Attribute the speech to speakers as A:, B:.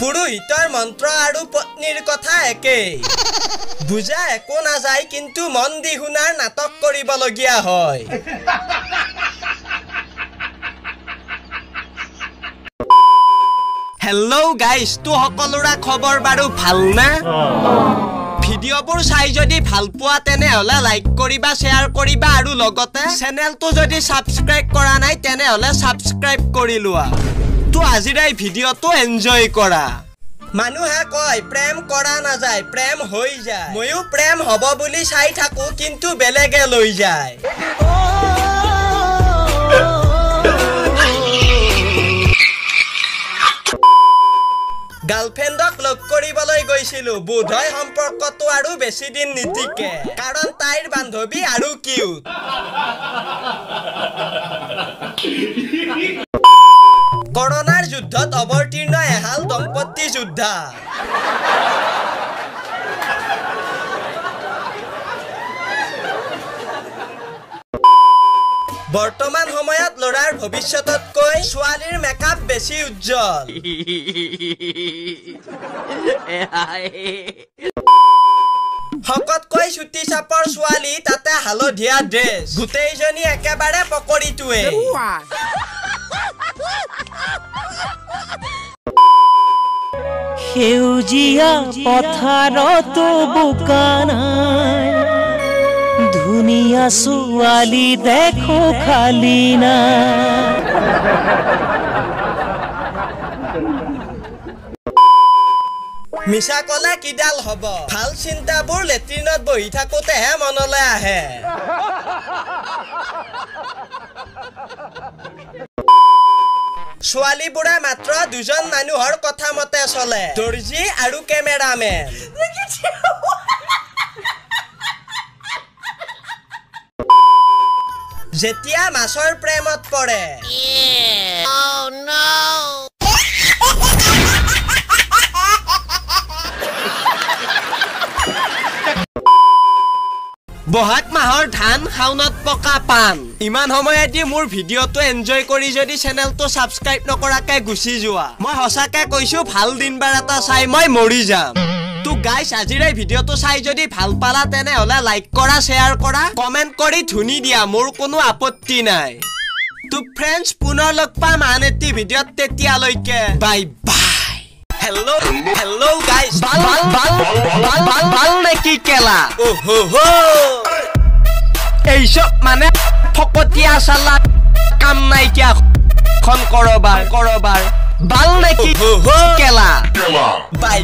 A: পুৰোহিতৰ মন্ত্ৰ আৰু পত্নীৰ কথা একেই। বুজা একো নাযায় কিন্তু মন দি শুনাৰ নাটক কৰিবলগীয়া হয়। হেল্ল' গাইজ তো সকলোৰে খবৰ বাৰু ভালনে? ভিডিঅ'বোৰ চাই যদি ভাল পোৱা তেনেহ'লে লাইক কৰিবা শ্বেয়াৰ কৰিবা আৰু লগতে চেনেলটো যদি ছাবস্ক্ৰাইব কৰা নাই তেনেহ'লে ছাবস্ক্ৰাইব কৰি লোৱা। তো আজিৰ এই ভিডিঅ'টো এনজয় কৰা। মানুহে কয় প্ৰেম কৰা নাযায় প্ৰেম হৈ যায়। ময়ো প্ৰেম হ'ব বুলি চাই থাকো কিন্তু বেলেগে লৈ যায়। গাৰ্লফ্ৰেণ্ডক লগ কৰিবলৈ গৈছিলো বোধহয় সম্পৰ্কটো আৰু বেছি দিন নিটিকে কাৰণ তাইৰ বান্ধৱী আৰু কিউট কৰোণাৰ যুদ্ধত অৱতীৰ্ণ এহাল দম্পতী যোদ্ধা। বৰ্তমান সময়ত ল'ৰাৰ ভৱিষ্যততকৈ ছোৱালীৰ মেকআপ বেছি উজ্জ্বল। শকতকৈ চুটি চাপৰ ছোৱালী তাতে হালধীয়া ড্ৰেছ। গোটেইজনী একেবাৰে পকৰিটোৱে
B: সেউজীয়া পথাৰতো বোকা নাই। ধুনীয়া ছোৱালী দেখো খালি নাই
A: মিছা কলে কিডাল হব। ভালো চিন্তাবোৰ লেট্ৰিনত বহি থাকোতেহে মনলৈ আহে। ছোৱালীবোৰে মাত্ৰ দুজন মানুহৰ কথা মতে চলে। দৰ্জী আৰু কেমেৰামেন। যেতিয়া মাছৰ প্ৰেমত পৰে। বহাগ মাহৰ ধান শাওনত পকা পাণ। ইমান সময়েদি মোৰ ভিডিঅ'টো এনজয় কৰি যদি চেনেলটো ছাবস্ক্ৰাইব নকৰাকে গুচি যোৱা। মই সঁচাকে কৈছো ভাল দিন বাৰ এটা চাই মই মৰি যাম। তো গাইছ আজিৰ এই ভিডিঅ'টো চাই যদি ভাল পালা তেনেহ'লে লাইক কৰা শ্বেয়াৰ কৰা কমেণ্ট কৰি ধুনি দিয়া মোৰ কোনো আপত্তি নাই। তো ফ্ৰেণ্ডছ পুনৰ লগ পাম আন এটি ভিডিঅ'ত তেতিয়ালৈকে। বাই বাই হেল্ল' হেল্ল' গাইছ বাল বাল বাল বাল বাল বাল নেকি কেলা? ওহো এইসব মানে ফকতীয়া শালা কাম নাইকিয়া খন কৰবাৰ কৰবাৰ বাল নেকি কেলা। বাই।